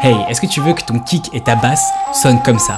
Hey, est-ce que tu veux que ton kick et ta basse sonnent comme ça?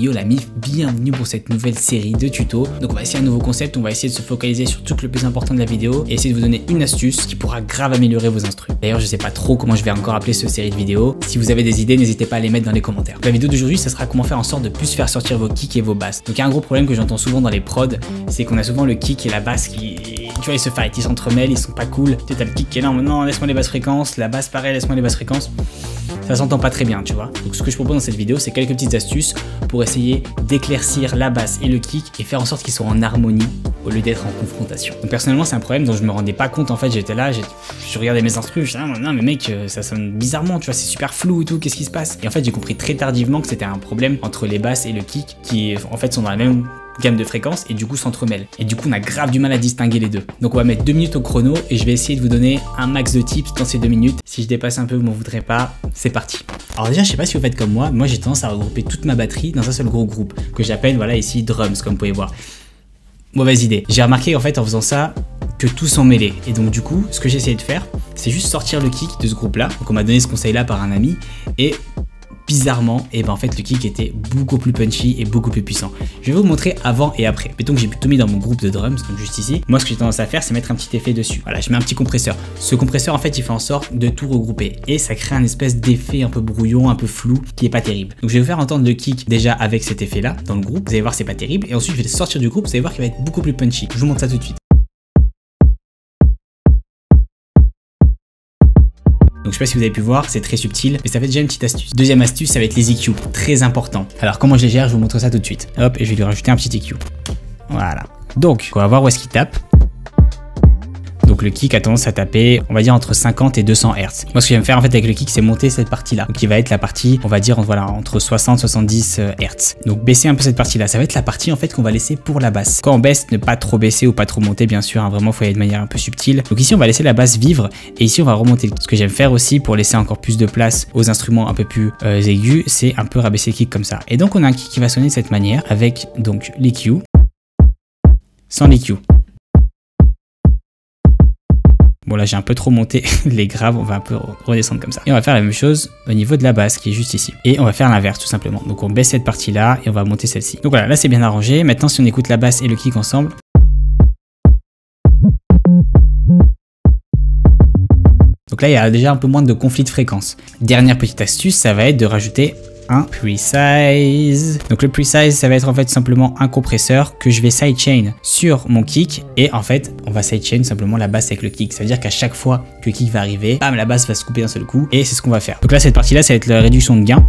Yo la bienvenue pour cette nouvelle série de tutos. Donc on va essayer un nouveau concept, on va essayer de se focaliser sur tout le plus important de la vidéo et essayer de vous donner une astuce qui pourra grave améliorer vos instruments. D'ailleurs je sais pas trop comment je vais encore appeler cette série de vidéos. Si vous avez des idées, n'hésitez pas à les mettre dans les commentaires. La vidéo d'aujourd'hui, ça sera comment faire en sorte de plus faire sortir vos kicks et vos basses. Donc il y a un gros problème que j'entends souvent dans les prods, c'est qu'on a souvent le kick et la basse qui, tu vois, ils se fight, ils s'entremêlent, ils sont pas cool. Tu as le kick qui est là, non, laisse-moi les basses fréquences, la basse pareil, laisse-moi les basses fréquences ça s'entend pas très bien, tu vois. Donc ce que je propose dans cette vidéo, c'est quelques petites astuces pour essayer d'éclaircir la basse et le kick et faire en sorte qu'ils soient en harmonie au lieu d'être en confrontation. Donc personnellement, c'est un problème dont je me rendais pas compte en fait, j'étais là, je regardais mes instruments, je disais ah, non mais mec, euh, ça sonne bizarrement, tu vois, c'est super flou et tout, qu'est-ce qui se passe? Et en fait, j'ai compris très tardivement que c'était un problème entre les basses et le kick qui en fait sont dans la même gamme de fréquences et du coup s'entremêlent. Et du coup, on a grave du mal à distinguer les deux. Donc on va mettre deux minutes au chrono et je vais essayer de vous donner un max de tips dans ces deux minutes. Si je dépasse un peu, vous m'en voudrez pas. C'est parti. Alors déjà, je sais pas si vous faites comme moi. Moi, j'ai tendance à regrouper toute ma batterie dans un seul gros groupe que j'appelle, voilà, ici drums, comme vous pouvez voir. Mauvaise idée. J'ai remarqué en fait en faisant ça que tout s'en mêlait. Et donc du coup, ce que j'ai essayé de faire, c'est juste sortir le kick de ce groupe-là. Donc on m'a donné ce conseil-là par un ami et bizarrement, et ben en fait le kick était beaucoup plus punchy et beaucoup plus puissant. Je vais vous montrer avant et après. Mettons que j'ai plutôt mis dans mon groupe de drums, donc juste ici. Moi ce que j'ai tendance à faire, c'est mettre un petit effet dessus. Voilà, je mets un petit compresseur. Ce compresseur en fait, il fait en sorte de tout regrouper et ça crée un espèce d'effet un peu brouillon, un peu flou, qui est pas terrible. Donc je vais vous faire entendre le kick déjà avec cet effet là dans le groupe. Vous allez voir, c'est pas terrible. Et ensuite je vais sortir du groupe. Vous allez voir qu'il va être beaucoup plus punchy. Je vous montre ça tout de suite. Donc je sais pas si vous avez pu voir, c'est très subtil, mais ça fait déjà une petite astuce. Deuxième astuce, ça va être les EQ, très important. Alors comment je les gère, je vous montre ça tout de suite. Hop, et je vais lui rajouter un petit EQ. Voilà. Donc, on va voir où est-ce qu'il tape. Donc le kick a tendance à taper, on va dire entre 50 et 200 Hz. Moi ce que j'aime faire en fait avec le kick c'est monter cette partie là, qui va être la partie, on va dire voilà entre 60 70 euh, Hz. Donc baisser un peu cette partie là, ça va être la partie en fait qu'on va laisser pour la basse. Quand on baisse, ne pas trop baisser ou pas trop monter bien sûr, hein, vraiment faut y aller de manière un peu subtile. Donc ici on va laisser la basse vivre et ici on va remonter. Ce que j'aime faire aussi pour laisser encore plus de place aux instruments un peu plus euh, aigus, c'est un peu rabaisser le kick comme ça. Et donc on a un kick qui va sonner de cette manière avec donc l'EQ sans l'EQ. Bon là j'ai un peu trop monté les graves, on va un peu redescendre comme ça. Et on va faire la même chose au niveau de la basse qui est juste ici. Et on va faire l'inverse tout simplement. Donc on baisse cette partie là et on va monter celle-ci. Donc voilà, là c'est bien arrangé. Maintenant si on écoute la basse et le kick ensemble. Donc là il y a déjà un peu moins de conflit de fréquence. Dernière petite astuce, ça va être de rajouter un precise. Donc le precise, ça va être en fait simplement un compresseur que je vais sidechain sur mon kick et en fait, on va sidechain simplement la basse avec le kick. Ça veut dire qu'à chaque fois que le kick va arriver, bam, la basse va se couper d'un seul coup et c'est ce qu'on va faire. Donc là, cette partie-là, ça va être la réduction de gain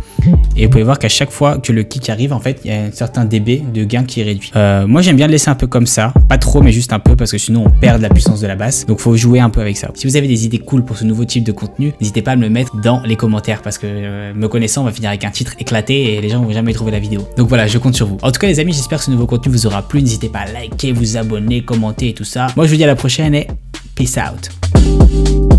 et vous pouvez voir qu'à chaque fois que le kick arrive, en fait, il y a un certain dB de gain qui est réduit. Euh, moi, j'aime bien le laisser un peu comme ça, pas trop, mais juste un peu parce que sinon on perd la puissance de la basse. Donc faut jouer un peu avec ça. Si vous avez des idées cool pour ce nouveau type de contenu, n'hésitez pas à me le mettre dans les commentaires parce que euh, me connaissant, on va finir avec un titre éclaté et les gens vont jamais trouver la vidéo. Donc voilà, je compte sur vous. En tout cas les amis, j'espère que ce nouveau contenu vous aura plu. N'hésitez pas à liker, vous abonner, commenter et tout ça. Moi je vous dis à la prochaine et peace out.